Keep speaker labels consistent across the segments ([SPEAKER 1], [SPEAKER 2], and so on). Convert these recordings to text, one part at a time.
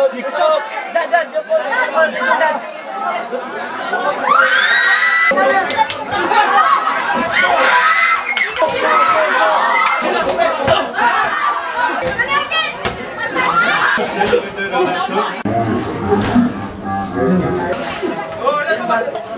[SPEAKER 1] Stop. Dah, dah, Oh, that's about it.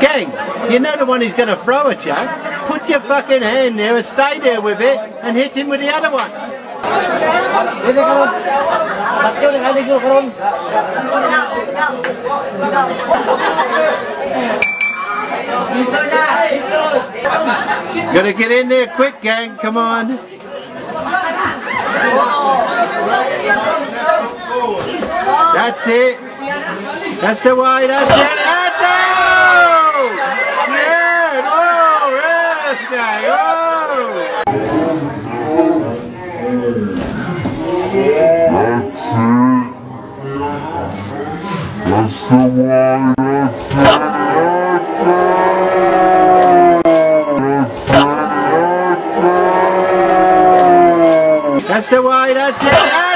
[SPEAKER 2] Gang, you know the one he's going to throw at you. Put your fucking hand there and stay there with it and hit him with the other one. Gotta get in there quick, gang. Come on. That's it. That's the way. That's it. Yeah. Oh, guy. Oh.
[SPEAKER 3] That's the way, that's it, that's it.
[SPEAKER 2] That's the way. That's it.